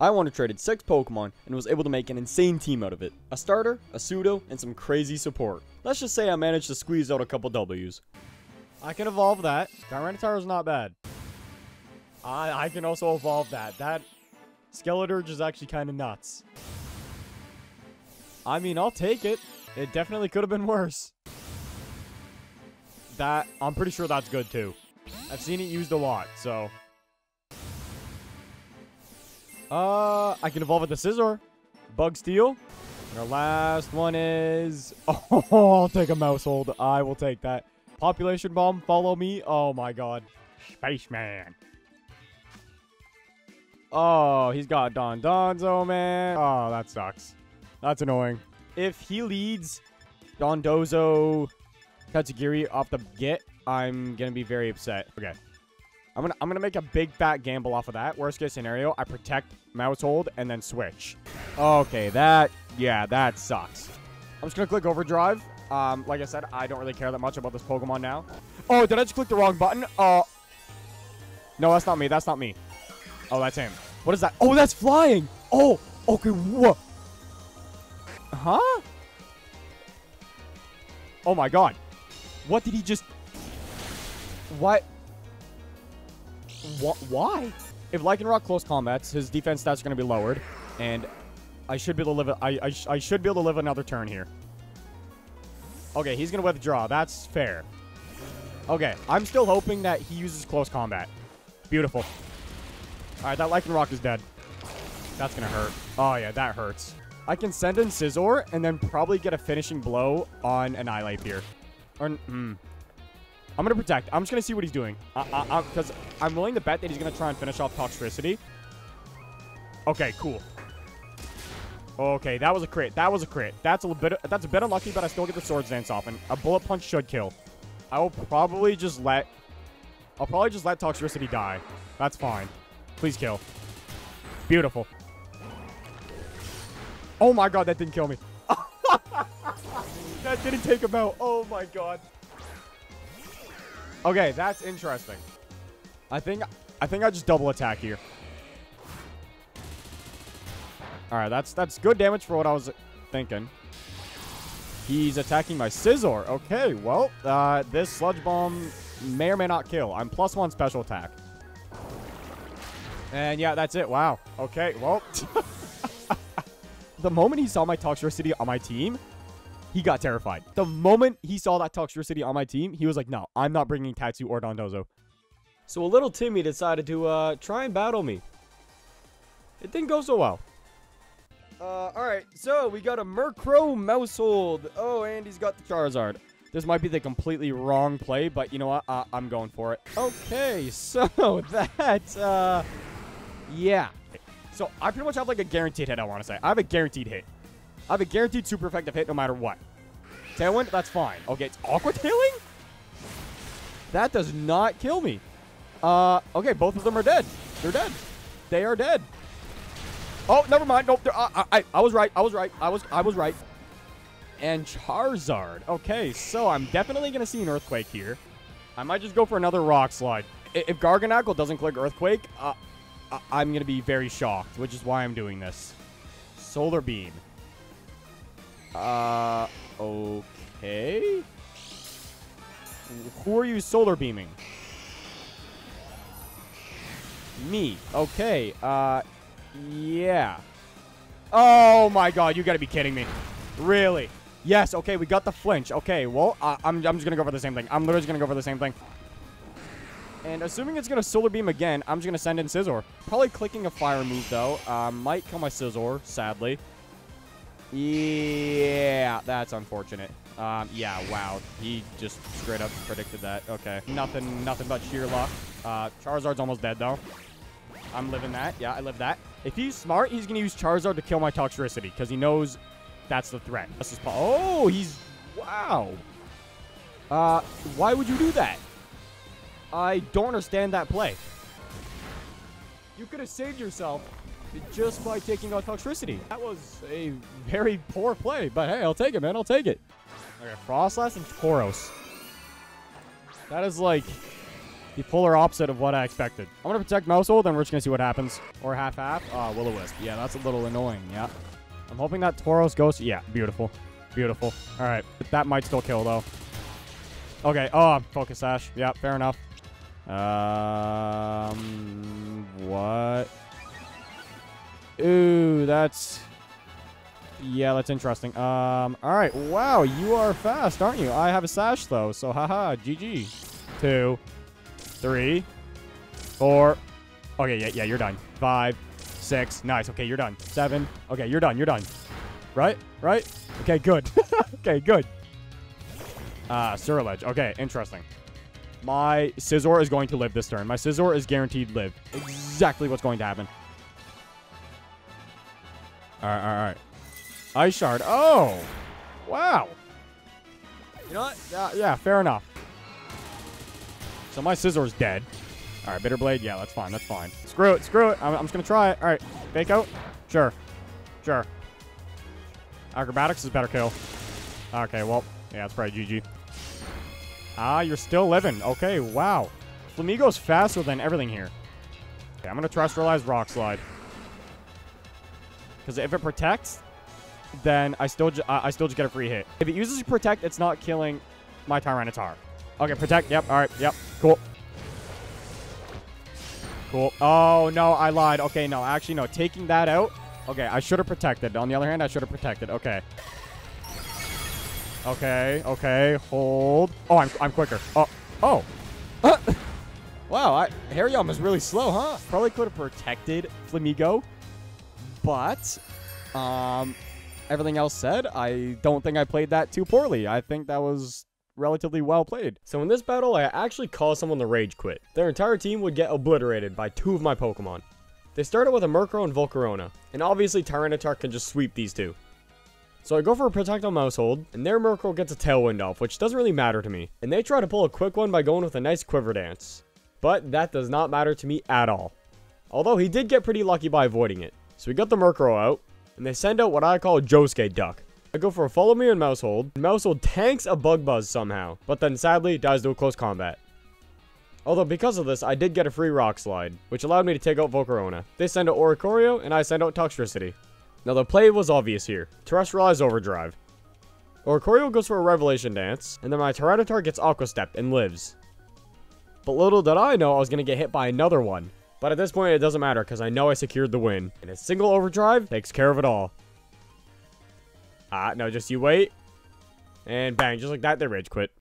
I one traded 6 Pokemon and was able to make an insane team out of it. A starter, a pseudo, and some crazy support. Let's just say I managed to squeeze out a couple W's. I can evolve that. Tyranitar is not bad. I I can also evolve that. That Skeledirge is actually kind of nuts. I mean, I'll take it. It definitely could have been worse. That, I'm pretty sure that's good too. I've seen it used a lot, so. Uh, I can evolve with the scissor. Bug Steel. And our last one is... Oh, I'll take a Maushold. I will take that. Population Bomb, follow me. Oh my god. Spaceman. Oh, he's got Dondozo, man. Oh, that sucks. That's annoying. If he leads Don Dozo Katsugiri off the get, I'm gonna be very upset. Okay. I'm gonna I'm gonna make a big fat gamble off of that. Worst case scenario, I protect Maushold and then switch. Okay, that yeah, that sucks. I'm just gonna click overdrive. Um, like I said, I don't really care that much about this Pokemon now. Oh, did I just click the wrong button? Oh. No, that's not me. That's not me. Oh, that's him. What is that? Oh, that's flying. Oh, okay. What? Huh? Oh my god. What did he just... What? What? Why? If Lycanroc close combats, his defense stats are going to be lowered. And I should be able to live... Sh I should be able to live another turn here. Okay, he's going to withdraw. That's fair. Okay, I'm still hoping that he uses close combat. Beautiful. Alright, that Lycanroc is dead. That's gonna hurt. Oh, yeah, that hurts. I can send in Scizor and then probably get a finishing blow on Annihilape here. Or, hmm. I'm gonna protect. I'm just gonna see what he's doing. Because I'm willing to bet that he's gonna try and finish off Toxtricity. Okay, cool. Okay, that was a crit. That was a crit. That's a bit. That's a bit unlucky, but I still get the Swords Dance off, and a Bullet Punch should kill. I will probably just let. I'll probably just let Toxtricity die. That's fine. Please kill. Beautiful. Oh my god, that didn't kill me. that didn't take him out. Oh my god. Okay, that's interesting. I think I think I just double attack here. Alright, that's that's good damage for what I was thinking. He's attacking my Scizor. Okay, well, uh, this Sludge Bomb may or may not kill. I'm plus one special attack. And yeah, that's it. Wow. Okay, well. the moment he saw my Toxtricity on my team, he got terrified. The moment he saw that Toxtricity on my team, he was like, no, I'm not bringing Tatsu or Dondozo. So a little Timmy decided to uh, try and battle me. It didn't go so well. Uh, alright, so we got a Murkrow Maushold. Oh, and he's got the Charizard. This might be the completely wrong play, but you know what? Uh, I'm going for it. Okay, so that, uh, yeah. So I pretty much have like a guaranteed hit, I want to say. I have a guaranteed hit. I have a guaranteed super effective hit no matter what. Tailwind, that's fine. Okay, it's Aqua Tailing? That does not kill me. Uh, okay, both of them are dead. They're dead. They are dead. Oh, never mind. Nope. I, I, I was right. I was right. I was, I was right. And Charizard. Okay, so I'm definitely going to see an Earthquake here. I might just go for another Rock Slide. If Garganacl doesn't click Earthquake, uh, I am going to be very shocked, which is why I'm doing this. Solar Beam. Uh, okay. Who are you solar beaming? Me. Okay. Uh, yeah. Oh my god, you gotta be kidding me. Really? Yes, okay, we got the flinch. Okay, well, uh, I'm, I'm just gonna go for the same thing. I'm literally just gonna go for the same thing. And assuming it's to Solar Beam again, I'm just to send in Scizor. Probably clicking a Fire move, though. Uh, might kill my Scizor, sadly. Yeah, that's unfortunate. Um, yeah, wow. He just straight up predicted that. Okay. Nothing, nothing but sheer luck. Uh, Charizard's almost dead, though. I'm living that. Yeah, I live that. If he's smart, he's going to use Charizard to kill my Toxtricity because he knows that's the threat. This is oh, he's... Wow. Uh, why would you do that? I don't understand that play. You could have saved yourself just by taking out Toxtricity. That was a very poor play, but hey, I'll take it, man. I'll take it. Okay, Froslass and Tauros. That is like the polar opposite of what I expected. I'm going to protect Maushold, and we're just going to see what happens. Or half-half. Oh, Will-O-Wisp. Yeah, that's a little annoying. Yeah. I'm hoping that Tauros goes... Yeah, beautiful. Beautiful. All right. That might still kill, though. Okay. Oh, Focus Sash. Yeah, fair enough. Um, what? Ooh, that's... Yeah, that's interesting. Um, all right. Wow, you are fast, aren't you? I have a sash, though, so haha, GG. Two, three, four. Okay, yeah, yeah, you're done. Five, six. Nice. Okay, you're done. Seven. Okay, you're done. You're done. Right? Right? Okay, good. okay, good. Ah, uh, Ceruledge. Okay, interesting. My Scizor is going to live this turn. My Scizor is guaranteed live. Exactly what's going to happen. All right, all right. Ice Shard. Oh! Wow. You know what? Yeah, yeah, fair enough. So my Scizor's dead. All right, Bitter Blade. Yeah, that's fine. That's fine. Screw it. Screw it. I'm, I'm just going to try it. All right. Fake out? Sure. Sure. Acrobatics is better kill. Okay, well, yeah, it's probably GG. Ah, you're still living. Okay, wow. Flamigo's faster than everything here. Okay, I'm going to Terastallize Rock Slide. Because if it protects, then I still uh, I still just get a free hit. If it uses Protect, it's not killing my Tyranitar. Okay, Protect. Yep. All right. Yep. Cool. Cool. Oh, no, I lied. Okay, no. Actually, no. Taking that out. Okay, I should have protected. On the other hand, I should have protected. Okay. Okay, okay. Hold. Oh, I'm, I'm quicker. Oh. Oh. wow, I, Hariyama is really slow, huh? Probably could have protected Flamigo. But, um, everything else said, I don't think I played that too poorly. I think that was relatively well played. So in this battle, I actually caused someone to rage quit. Their entire team would get obliterated by two of my Pokemon. They started with a Murkrow and Volcarona, and obviously Tyranitar can just sweep these two. So I go for a Protectile Maushold, and their Murkrow gets a Tailwind off, which doesn't really matter to me. And they try to pull a quick one by going with a nice Quiver Dance. But that does not matter to me at all. Although he did get pretty lucky by avoiding it. So we got the Murkrow out, and they send out what I call Josuke Duck. I go for a Follow Me and Maushold, and Maushold tanks a Bug Buzz somehow, but then sadly dies to a close combat. Although because of this, I did get a free Rock Slide, which allowed me to take out Volcarona. They send out Oricorio, and I send out Toxtricity. Now the play was obvious here. Terastallize Overdrive. Oricorio goes for a Revelation Dance, and then my Tyranitar gets Aqua Step and lives. But little did I know I was going to get hit by another one. But at this point, it doesn't matter because I know I secured the win. And a single overdrive takes care of it all. Ah, no, just you wait. And bang, just like that, they rage quit.